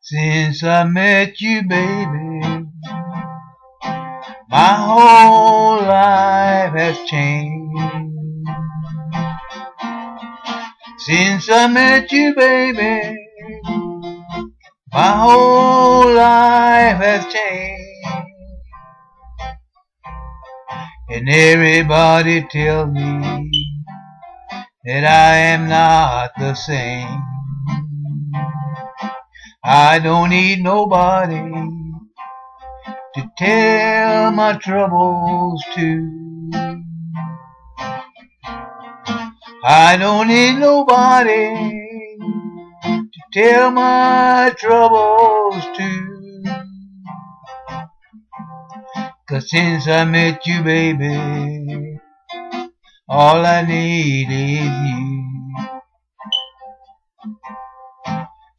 Since I met you, baby, my whole life has changed. Since I met you, baby, my whole life has changed. And everybody tells me that I am not the same. I don't need nobody to tell my troubles to. I don't need nobody to tell my troubles to. Cause since I met you, baby, all I need is you.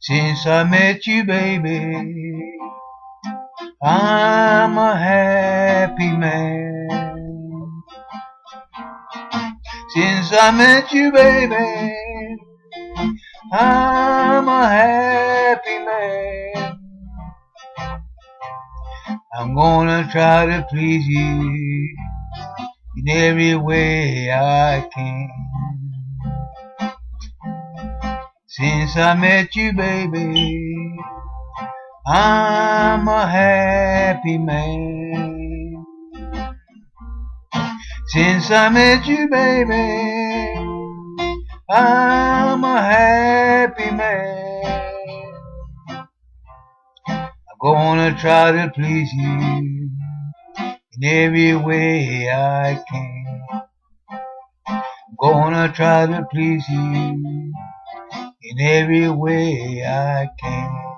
Since I met you, baby, I'm a happy man. Since I met you, baby, I'm a happy man. I'm gonna try to please you in every way I can. Since I met you, baby, I'm a happy man. Since I met you, baby, I'm a happy man. I'm gonna try to please you in every way I can. I'm gonna try to please you in every way I can.